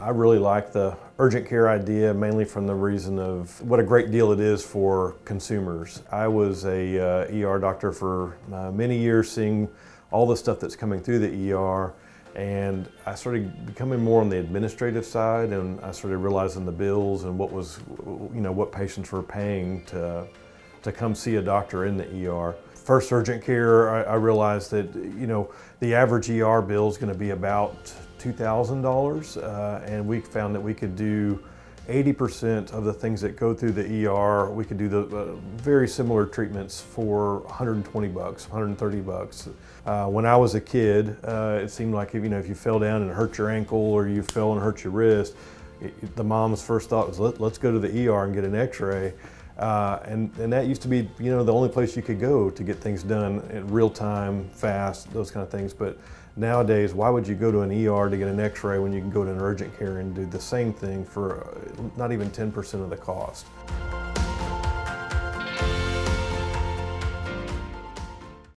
I really like the urgent care idea mainly from the reason of what a great deal it is for consumers. I was a uh, ER doctor for uh, many years seeing all the stuff that's coming through the ER and I started becoming more on the administrative side and I started realizing the bills and what was you know what patients were paying to to come see a doctor in the ER. First urgent care I, I realized that you know the average ER bill is going to be about $2,000 uh, and we found that we could do 80% of the things that go through the ER, we could do the uh, very similar treatments for 120 bucks, 130 bucks. Uh, when I was a kid, uh, it seemed like if you know if you fell down and hurt your ankle or you fell and hurt your wrist, it, the mom's first thought was Let, us go to the ER and get an X-ray. Uh, and, and that used to be, you know, the only place you could go to get things done in real time, fast, those kind of things. But nowadays, why would you go to an ER to get an x-ray when you can go to an urgent care and do the same thing for uh, not even 10% of the cost?